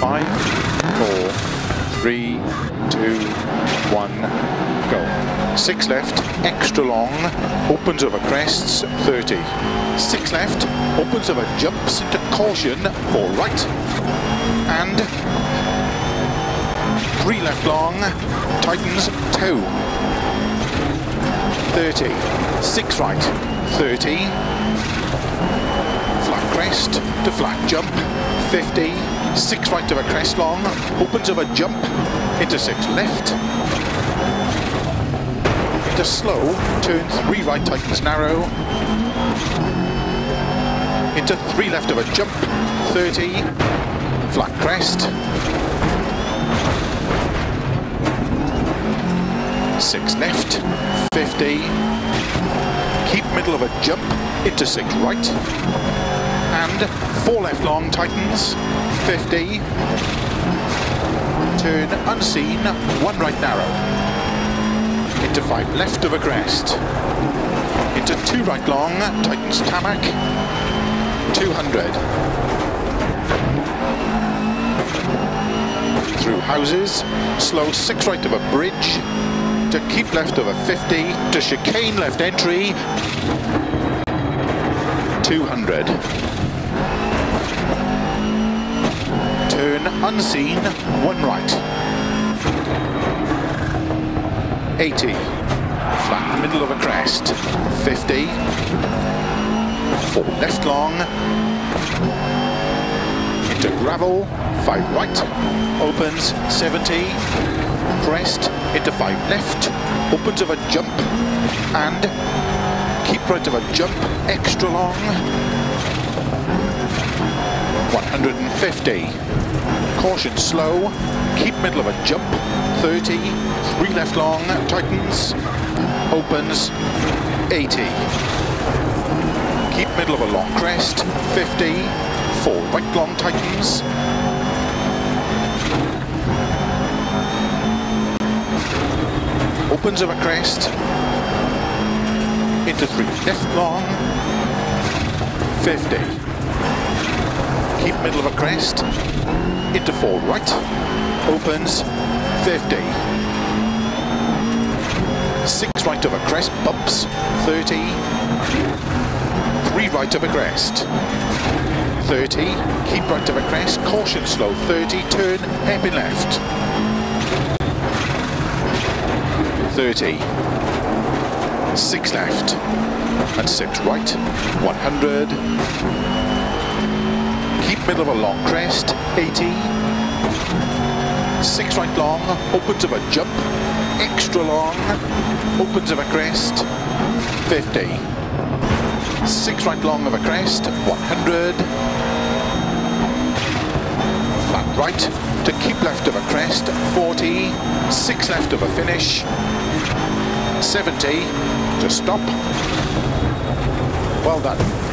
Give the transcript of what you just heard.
Five, four, three, two, one, go. Six left, extra long, opens over crests, 30. Six left, opens over jumps into caution, four right. And three left long, tightens, two. 30. Six right, 30. Flat crest to flat jump, 50. Six right of a crest long, opens of a jump, into six left. Into slow, turn three right, tightens narrow. Into three left of a jump, 30. Flat crest. Six left, 50. Keep middle of a jump, into six right. Four left long, tightens, 50. Turn unseen, one right narrow. Into five left of a crest. Into two right long, tightens tarmac, 200. Through houses, slow six right of a bridge, to keep left of a 50, to chicane left entry, 200. Turn unseen, one right. 80. Flat middle of a crest, 50. Four left long. Into gravel, five right. Opens, 70. Crest, into five left. Opens of a jump. And keep right of a jump, extra long. 150. Caution slow, keep middle of a jump, 30. Three left long, tightens, opens, 80. Keep middle of a long crest, 50. Four right long tightens. Opens of a crest, into three left long, 50. Keep middle of a crest, into four right, opens, 50. Six right of a crest, bumps, 30. Three right of a crest, 30. Keep right of a crest, caution slow, 30. Turn, hairpin left, 30. Six left, and six right, 100. Keep middle of a long crest, 80. Six right long, opens of a jump, extra long, opens of a crest, 50. Six right long of a crest, 100. Flat right, to keep left of a crest, 40. Six left of a finish, 70. To stop. Well done.